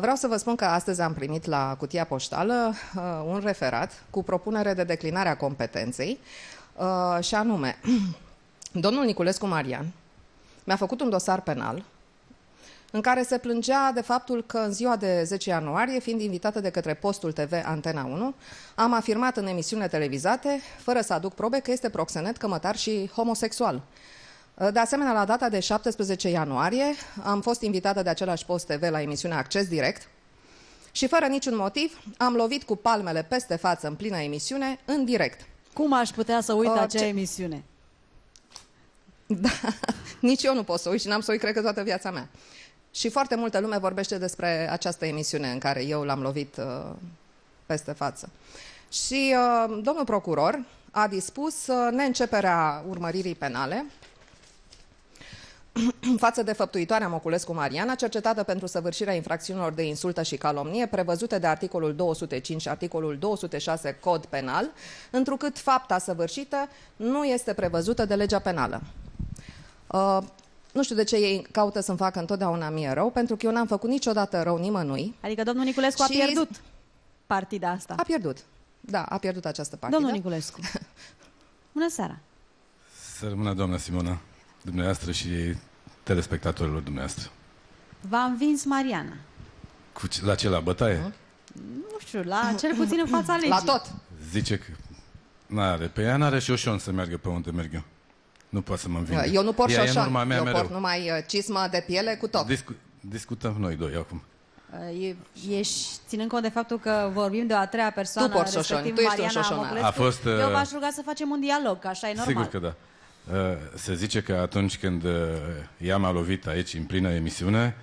Vreau să vă spun că astăzi am primit la cutia poștală uh, un referat cu propunere de declinare a competenței uh, și anume, domnul Niculescu Marian mi-a făcut un dosar penal în care se plângea de faptul că în ziua de 10 ianuarie, fiind invitată de către postul TV Antena 1, am afirmat în emisiune televizate, fără să aduc probe, că este proxenet, cămătar și homosexual. De asemenea, la data de 17 ianuarie am fost invitată de același post TV la emisiunea Acces Direct și fără niciun motiv am lovit cu palmele peste față în plină emisiune, în direct. Cum aș putea să uit Uh, acea ce- emisiune? Da, nici eu nu pot să uit și n-am să uit, cred că, toată viața mea. Și foarte multă lume vorbește despre această emisiune în care eu l-am lovit uh, peste față. Și uh, domnul procuror a dispus uh, neînceperea urmăririi penale față de făptuitoarea Moculescu Mariana, cercetată pentru săvârșirea infracțiunilor de insultă și calomnie, prevăzute de articolul 205 și articolul 206 Cod Penal, întrucât fapta săvârșită nu este prevăzută de legea penală. Uh, nu știu de ce ei caută să-mi facă întotdeauna mie rău, pentru că eu n-am făcut niciodată rău nimănui. Adică domnul Niculescu a Și- pierdut partida asta. A pierdut. Da, a pierdut această partidă. Domnul Niculescu. Bună seara. Să rămână doamna Simona, dumneavoastră și telespectatorilor dumneavoastră. V-a învins Mariana. Cu ce, la ce, la bătaie? Nu știu, la cel puțin în fața legii. La tot. Zice că n-are. Pe ea n-are și oșon să meargă pe unde merg eu. Nu poate să mă învingă. Eu nu port ea e în șoșon, urma mea eu mereu. port numai uh, cismă de piele cu top. Discu- discutăm noi doi acum. E, ești, ținând cont de faptul că vorbim de o a treia persoană, Tu porți șoșoni, respectiv tu ești un Mariana șoșonar. Moculescu, A fost, uh, eu v-aș ruga să facem un dialog, că așa e normal. Sigur că da. Uh, Se zice că atunci când uh, ea m-a lovit aici, în plină emisiune,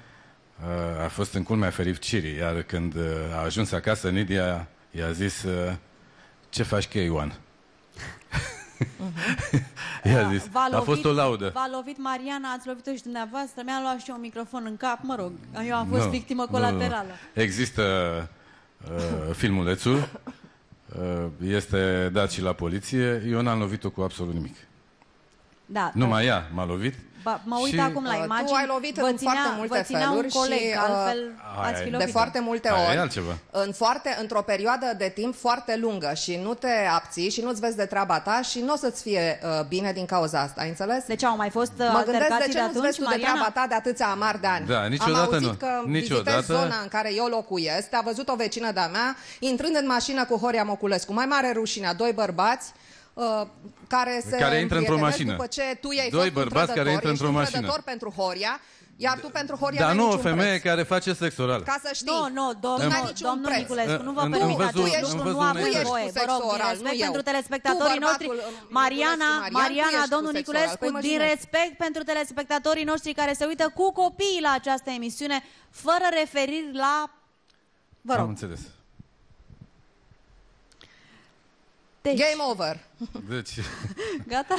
uh, a fost în culmea fericirii, iar când uh, a ajuns acasă, Nidia i-a zis uh, ce faci că Ioan? i-a zis. V-a A fost o laudă. V-a lovit Mariana, ați lovit-o și dumneavoastră, mi-a luat și eu un microfon în cap, mă rog, eu am fost Nu, victimă nu, colaterală. nu. Există uh, filmulețul, uh, este dat și la poliție, eu n-am lovit-o cu absolut nimic. Da, Numai ea m-a lovit. Ba, mă uit Și- acum la Uh, tu imagini. ai lovit vă în ținea, foarte multe vă ținea un feluri coleg, și, că uh, altfel aia ați fi e. De lovit foarte multe Aia e ori, altceva. în foarte, într-o perioadă de timp foarte lungă și nu te abții și nu-ți vezi de treaba ta și nu o să-ți fie uh, bine din cauza asta, ai înțeles? Deci au mai fost uh, Mă gândesc de altercații ce de nu-ți atunci, vezi tu de Mariana? treaba ta de atâția amar de ani? Da, niciodată Am auzit nu. că Niciodată. vizitezi zona în care eu locuiesc, te-a văzut o vecină de-a mea, intrând în mașină cu Horia Moculescu. Mai mare rușinea, doi bărbați, uh, care se Care intră într-o împrietenesc mașină. După ce tu i-ai Doi fost un bărbați care trădător, intră ești într-o un mașină. trădător pentru Horia, iar tu pentru Horia Dar n-ai nu o niciun femeie preț. care face sex oral. Ca să știi. Nu, nu, Tu n-ai domnul, niciun domnul preț. Niculescu, nu vă În- în permit văzul- acest în lucru, văzul nu unei aveți țări. voie, Tu vă ești rog, cu din sex oral, respect nu pentru eu. telespectatorii Tu, noștri. bărbatul, um, Mariana, Niculescu Marian, tu Mariana, ești cu domnul sex oral. Niculescu, Păi, mă, din cine? respect pentru telespectatorii noștri care se uită cu copiii la această emisiune, fără referiri la... Vă Am rog. înțeles. Deci, Game over. Deci, gata?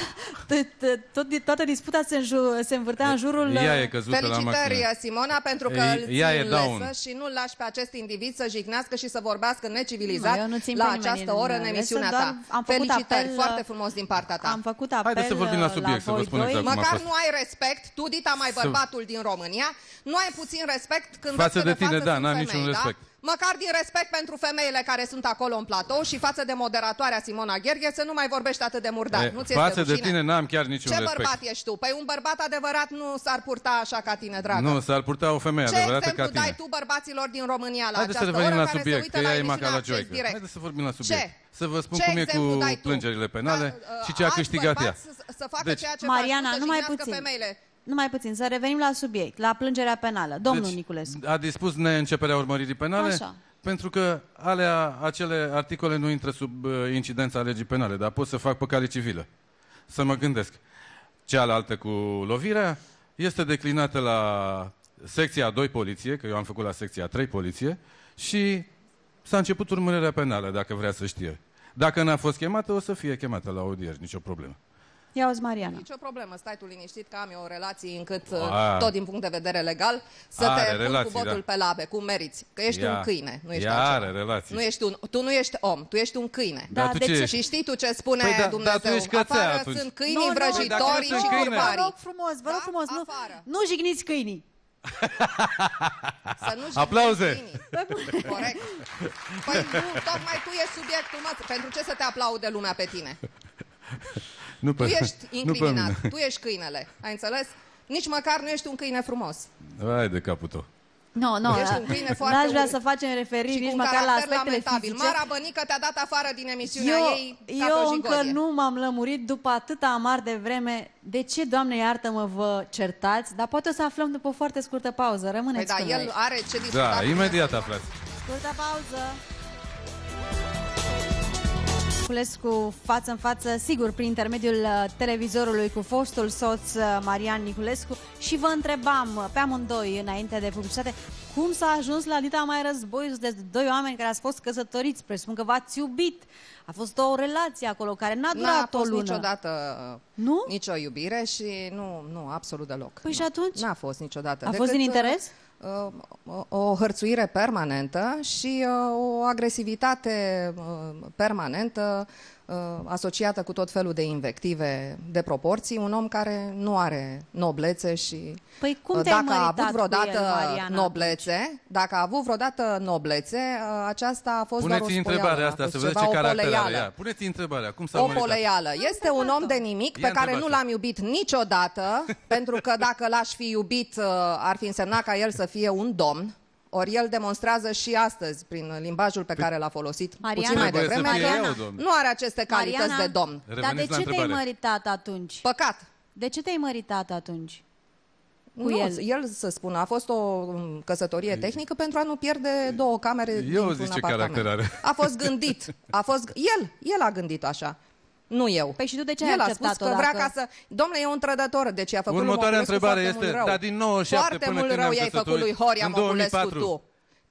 Tot, tot, toată disputa se, înju, se învârtea în jurul... ea e căzută la Felicitări, mașină. Simona, pentru că Ei, îl ții ea e în down. lesă și nu lași pe acest individ să jignească și să vorbească Nu, necivilizat eu nu țin la pe nimeni această în oră în lesă, emisiunea doar ta. am făcut Felicitări, apel, foarte uh, frumos din partea ta. Am făcut apel Haideți să vorbim la subiect, să vă voi spuneți doi. acum. a Măcar fost. nu ai respect, tu, Dita, mai Să- bărbatul din România, nu ai puțin respect când Față vezi că de tine, față da, sunt n-am femei, niciun da? respect. Măcar din respect pentru femeile care sunt acolo în platou și față de moderatoarea Simona Gherghe să nu mai vorbești atât de murdar. E, nu ți față de rușine? tine n-am chiar niciun Ce respect. bărbat ești tu? Păi un bărbat adevărat nu s-ar purta așa ca tine, dragă. Nu, s-ar purta o femeie Ce adevărată exemplu ca tine. dai tu bărbaților din România la Haideți să această revenim oră la care subiect, se că uită ea la e maca emisiunea la Acces joică. direct? Haideți să vorbim la subiect. Ce? Să vă spun Ce cum e exemplu cu dai tu? plângerile penale Ca, uh, și ce a alți câștigat ea. bărbați Să, să facă Deci- ceea ce Mariana, faci tu, să numai jignească puțin. femeile. Numai puțin, să revenim la subiect, la plângerea penală. Domnul Deci, Niculescu. A dispus neînceperea urmăririi penale Așa. Pentru că alea, acele articole nu intră sub uh, incidența legii penale, dar pot să fac pe cale civilă. Să mă gândesc. Cealaltă cu lovirea este declinată la secția 2 poliție, că eu am făcut la secția 3 poliție, și s-a început urmărirea penală, dacă vrea să știe. Dacă n-a fost chemată, o să fie chemată la audier, nicio problemă. Ia uzi, Mariana. Nicio problemă, stai tu liniștit că am eu o relație încât, A. uh, tot din punct de vedere legal, să Are te pun relații, cu botul da. pe labe, cum meriți. Că ești Ea- un câine, nu ești ea altceva. are relații. Nu ești un, tu nu ești om, tu ești un câine. Da, Dar tu de ce ce? ești? Și știi tu ce spune Păi da, Dumnezeu? dar tu ești cățea Afară atunci. sunt câinii, dacă vrăjitorii sunt și câine. Vă curbarii. rog frumos, vă rog Da? frumos, nu, Afară. nu jigniți câinii. Să nu Aplauze! jignești Corect. Păi nu, tocmai tu ești subiectul, mă. Pentru ce să te aplaude lumea pe tine? Nu Tu pe, ești nu pe incriminat, mine. tu ești câinele. Ai înțeles? Nici măcar nu ești un câine frumos. Hai de capul tău. Nu, nu, Ești un câine foarte n-aș vrea urât. să facem referiri Și cu nici un măcar la caracter aspectele lamentabil. fizice. Mara Bănică te-a dat afară din emisiunea Eu, ei ca eu pe încă jigodie. nu m-am lămurit după atâta amar de vreme de ce, Doamne iartă-mă, vă certați, dar poate o să aflăm după o foarte scurtă pauză. Păi Rămâneți da, cu noi. el are ce discuta. Da, cu imediat mine. aflați. Scurtă pauză. Niculescu față în față, sigur, prin intermediul uh, televizorului cu fostul soț uh, Marian Niculescu și vă întrebam uh, pe amândoi înainte de publicitate cum s-a ajuns la dita mai război Sunteți doi oameni care ați fost căsătoriți, presupun că v-ați iubit. A fost o relație acolo care n-a N-a durat o fost lună. niciodată Nu? nicio iubire și nu, nu, absolut deloc. Păi Nu. și atunci? N-a fost niciodată. A fost din interes? Uh, o, o hărțuire permanentă și uh, o agresivitate uh, permanentă uh, asociată cu tot felul de invective de proporții. Un om care nu are noblețe și Păi cum uh, te-ai dacă a măritat avut cu vreodată el, Mariana, noblețe, dacă a avut vreodată noblețe, uh, aceasta a fost doar Puneți o întrebarea spoială, asta, a să fost vedeți ceva, ce o caracter are poleială ea. Puneți întrebarea, cum s-a o măritat? poleială. Este un om de nimic Ia pe care nu întrebați-o. l-am iubit niciodată, pentru că dacă l-aș fi iubit, uh, ar fi însemnat ca el să fie un domn. Ori el demonstrează și astăzi, prin limbajul pe care l-a folosit Mariana? puțin mai Trebuie să devreme, fie că ea o domnă. nu are aceste calități Mariana, de domn. dar de Reveniți la ce te-ai întrebare. măritat atunci? Păcat. De ce te-ai măritat atunci? Cu nu, el. el să spună, a fost o um, căsătorie tehnică pentru a nu pierde două camere Eu dintr-un zic ce apartament. caracter are. A fost gândit. A fost, el, el a gândit așa. Nu eu. Păi și tu de ce ai El a spus acceptat-o că vrea dacă- ca să... Domnule, e un trădător, deci a făcut lui Următoarea Moculescu întrebare foarte este, mult rău. dar din 97 Foarte până mult când rău ne-am i-ai făcut lui căsătorit, Horia în Moculescu 2004. tu.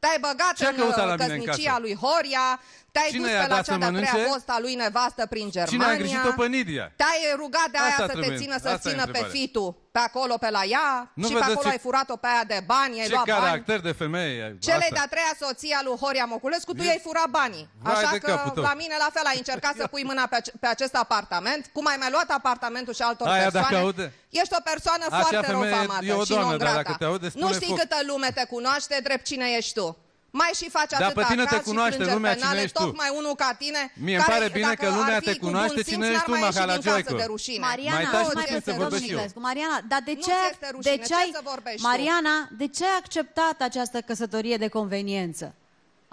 Te-ai băgat Ce-a în căutat la uh, mine în căsnicia casă? lui Horia, te-ai Cine dus i-a pe la dat cea să de-a treia mănânce? fosta lui nevastă prin Germania. Cine a îngrijit-o pe Nidia? Te-ai rugat de aia Asta să te trebuie. țină, să Asta e țină pe întrebarea. fitul pe acolo, pe la ea Nu și pe vedeți acolo ce- ai furat-o pe aia de bani, ai Ce luat bani. caracter de femeie Cele asta. de-a treia soție a lui Horia Moculescu, tu Vie- i-ai furat banii. Vai Așa de că capul tău. la mine la fel ai încercat să pui mâna pe, ace- pe acest apartament, cum ai mai luat apartamentul și altor Aia dacă persoane. aude? Ești o persoană Acea foarte femeie răufamată e o și doamnă, non dar grata. dacă te aude, nu spune știi foc. câtă lume te cunoaște, drept cine ești tu. Mai și faci Dar atâta pe tine te caz și cunoaște plângeri lumea cine penale, ești tu. tocmai unul ca tine, Mie îmi care, pare bine dacă că lumea ar fi te cu cunoaște bun simț, cine n-ar ești tu, mai ieși din Mahalajoico. casă de rușine. Mariana, Mai taci auzi, puțin mai să puțin, vorbesc domnule eu. Niculescu. Mariana, dar de Nu ce, ți ai- este de rușine, ce ce ai, să vorbești tu? Mariana, de ce ai acceptat această căsătorie de conveniență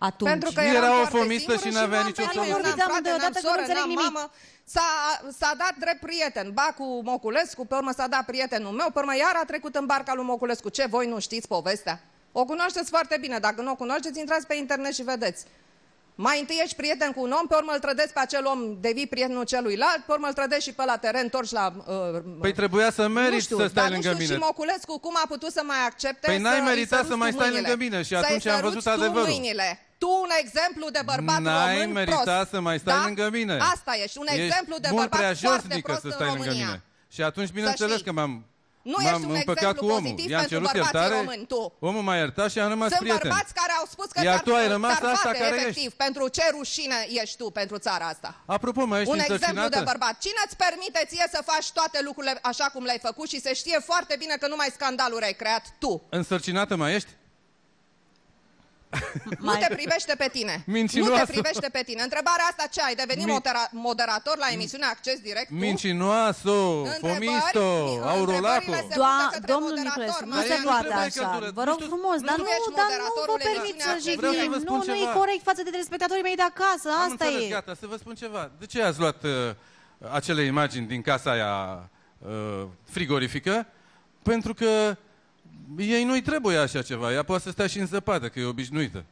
atunci? Pentru că Era eram o foarte fomistă singură și n-avea n-am nicio pe problemă. nimeni, Vorbiți n-am frate, amândoi n-am odată că nu soră, înțeleg n-am nimic. mamă. S-a, s-a dat drept prieten, ba cu Moculescu, pe urmă s-a dat prietenul meu, pe urmă iar a trecut în barca lui Moculescu. Ce, voi nu știți povestea? O cunoașteți foarte bine, dacă nu o cunoașteți, intrați pe internet și vedeți. Mai întâi ești prieten cu un om, pe urmă îl trădezi pe acel om, devii prietenul celuilalt, pe urmă îl trădezi și pe la teren, torci la... Uh, Păi trebuia să nu meriți știu, să stai dar lângă nu știu mine. și Moculescu cum a putut să mai accepte Păi n-ai să meritat îi să mai săruți stai tu lângă mâinile. mine și Să-i atunci am săruți văzut tu adevărul. Mâinile. Tu un exemplu de bărbat N-ai român meritat prost. să mai stai da? lângă mine. Asta ești, un Ești exemplu de mult bărbat prea foarte josnică prost să în stai lângă România. mine. Și atunci, bineînțeles știi. că m-am Nu m-am ești un împăcat exemplu cu omul. pozitiv I-am pentru cerut bărbații iertare, români, tu. omul m-a iertat și am rămas Sunt prieten. bărbați care au spus că Iar ți-ar- tu ai rămas ți-ar asta bate, care efectiv. Pentru ce rușine ești tu pentru țara asta? Apropo, mai ești Un exemplu însărcinată? de bărbat. Cine îți permite ție să faci toate lucrurile așa cum le-ai făcut și se știe foarte bine că numai scandaluri ai creat tu? Însărcinată mai ești? Nu te privește pe tine. Mincinoasă. Nu te privește pe tine. Întrebarea asta ce ai? Devenit Min- modera- moderator la emisiunea Acces Direct? tu? Mincinoasă, Întrebări- fomisto, aurolaco. întrebările se Doa, pun de către domnul moderator, Niculescu, nu Mariana. se Dar e poate întrebare așa. căldură. Vă Nu rog știu- frumos, nu dar tu nu, ești dar nu moderatorul vă permiți să emisiunii Vreau să jignim. vă spun Nu, nu e ceva. corect față de telespectatorii mei de acasă. Am Asta înțeles, e. gata, să vă spun ceva. De ce ați luat uh, acele imagini din casa aia uh, frigorifică? Pentru că ei nu-i trebuie așa ceva. Ea poate să stea și în zăpadă, că e obișnuită.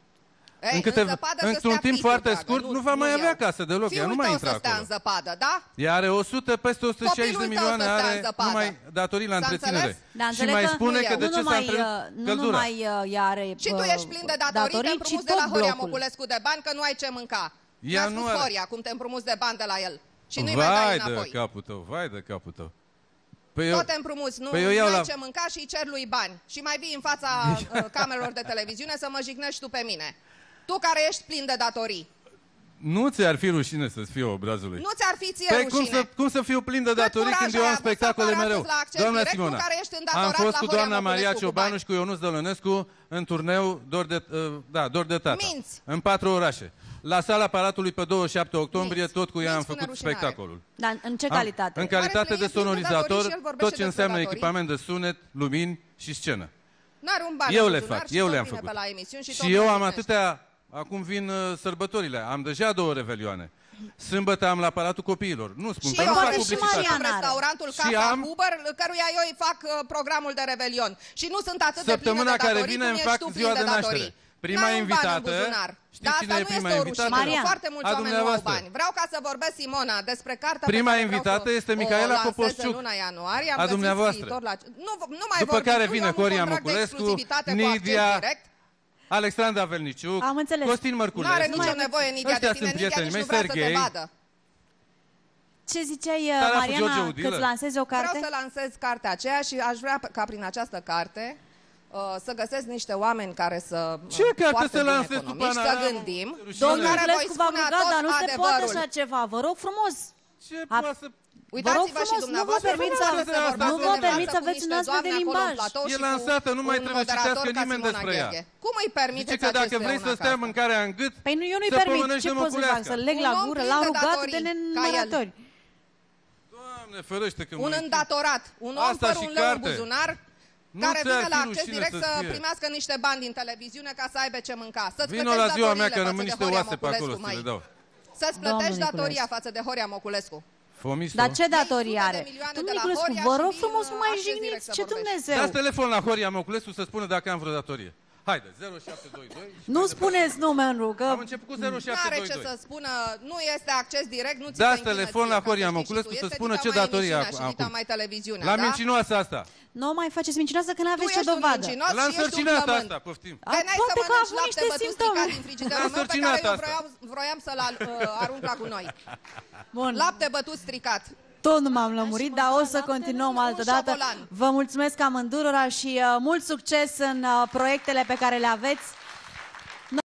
Ei, în câte- zăpadă să într-un stea timp fitul, foarte dragă, scurt nu va mai eu. avea casă deloc, ea Fiul nu mai tău intră să stea acolo. în zăpadă, da? Ea are 100, peste 160 Copilul de tău milioane, să stea în are zăpadă. numai datorii la S-a întreținere. înțeles? Da, și înțeleg mai că spune nu că eu. de nu ce s-a numai, întrebat uh, nu căldura. numai uh, ea are Și tu uh, ești plin de datorii, te ci împrumuți de tot la Horia blocul. Moculescu de bani, că nu ai ce mânca. Ea Mi-a nu spus are- Horia cum te împrumuți de bani de la el. Și nu-i mai dai Vai înapoi. de capul tău, vai de capul tău. Păi Tot te împrumuți, nu, păi eu nu iau ai la- ce mânca și îi cer lui bani. Și mai vii în fața uh, camerelor de televiziune să mă jignești tu pe mine. Tu care ești plin de datorii. Nu ți-ar fi rușine să-ți fie obrazului? Nu ți-ar fi ție Păi rușine. cum să, cum să fiu plin de Cât datorii curaj când eu ai am avut să spectacole apară mereu? astăzi la acces Doamna direct, tu Simona, care ești am îndatorat fost la cu Horia doamna Maria Măculescu cu Ciobanu bani. și cu Ionuț Dălănescu în turneu Dor de, uh, da, Dor de Tata. Minți. În patru orașe. La sala Palatului pe 27 octombrie, Minți. tot cu ea am Minți până făcut rușinare. spectacolul. Dar în ce Am- calitate? În calitate Are de plin de datorii sonorizator, și el vorbește tot ce despre înseamnă datorii. echipament de sunet, lumini și scenă. N-are un ban Eu în le buzunar fac, și eu tot le-am vine făcut. Pe la emisiuni și, tot Și eu mai am primește. atâtea... Acum vin uh, sărbătorile. Am deja două revelioane. Sâmbătă am la Palatul Copiilor. Nu spun, Și că eu nu fac poate și publicitate. Marian am are. restaurantul Și Casa am- Huber, căruia eu îi fac uh, programul de revelion. Și nu sunt atât de Săptămâna plină de care datorii vine cum îmi ești fac tu plin ziua de de naștere. datorii. Prima N-ai un ban în invitată, buzunar. știți Dar cine asta e nu prima este o invitată? rușine. Marian. Foarte mulți A oameni nu au dumneavoastră. bani. Vreau ca să vorbesc, Simona, despre cartea Prima pe care vreau invitată să este o Micaela lansez Copoșciuc. în luna ianuarie. Am A găsit dumneavoastră. scriitor La... Nu, nu mai După vorbim. care Nu, vine eu am un Coria contract de Moculescu, exclusivitate cu acces Nidia, direct. Alexandra Velniciuc, Am înțeles. Costin Nu Mărculescu. are nicio nevoie Nidia Ăștia de tine. sunt Nidia prietenii nici nu mei, vrea să te Serghei. vadă. Ce ziceai, uh, Dar a fost George Mariana, Udilă. că îți lansezi o Vreau carte? să lansez cartea aceea și aș vrea ca prin această carte uh, să găsesc niște oameni care să uh, Ce carte foarte să buni lansezi tu, economiști, Pana? să gândim. Rușine. Domnul care voi Niculescu v-a spune rugat, tot dar nu se poate adevărul. așa ceva. Vă rog frumos. Ce A- poate să... Vă rog Uitați-vă și frumos, nu vă dumneavoastră permit cum să- trebuie nu vorbească vă dumneavoastră permit să cu aveți niște un astfel de doamne acolo în limbaj. platou E și cu lansată, nu mai un trebuie să moderator citească ca nimeni Simona despre ea. Gheorghe. Cum îi permiteți Zice că dacă acestui vrei om să acasă? stea mâncarea în gât, Păi nu, eu nu-i să permit. pomănești Ce de pot să fac? Măculească. Să leg Un la om gură? plin L-au de rugat de datorii, ca el. nenumărători. Doamne, ferește că Un mă îndatorat, un om Asta fără și un leu în carte. buzunar, Nu care ți-ar vine fi la acces rușine direct să să fie. primească niște bani din televiziune ca să aibă ce mânca. Să-ți Vino plătești la ziua mea datoriile că față rămân de niște Horia oase pe acolo Moculescu, să le măi. dau. Să-ți Domnul plătești Niculescu. datoria față de Horia Moculescu. Fomisul. Dar ce Iei datorii sute de are? milioane Domnul de la Niculescu, Horia vă și rog vin, frumos, nu mai acces direct jigniți. să Ce vorbești. Dumnezeu? Dați telefon la Horia Moculescu să spună dacă am vreo datorie. Haide, 0722. Nu spuneți nume în rugă. Am început cu Nu are ce 0722. să spună, nu este acces direct, nu ți Dați se închină telefon ție, la ca Horia să știi Moculescu și tu. să Este spună dita ce mai datorie emisiunea acum. și dita mai televiziunea, La da? mincinoasa asta. Nu mai faceți mincinoasă că nu Tu aveți ce ești un dovadă. mincinos La și ești un însărcinata flământ. asta, poftim. A, Veneai să poate că a mănânci avut lapte niște bătut simptome. stricat din frigiderul meu pe Însărcinata care eu asta. vroiam, vroiam să-l uh, arunc la gunoi. Bun. Lapte bătut stricat. Tot nu m-am lămurit, dar o să continuăm Un altă dată. șobolan. Vă mulțumesc amândurora și uh, mult succes în uh, proiectele pe care le aveți.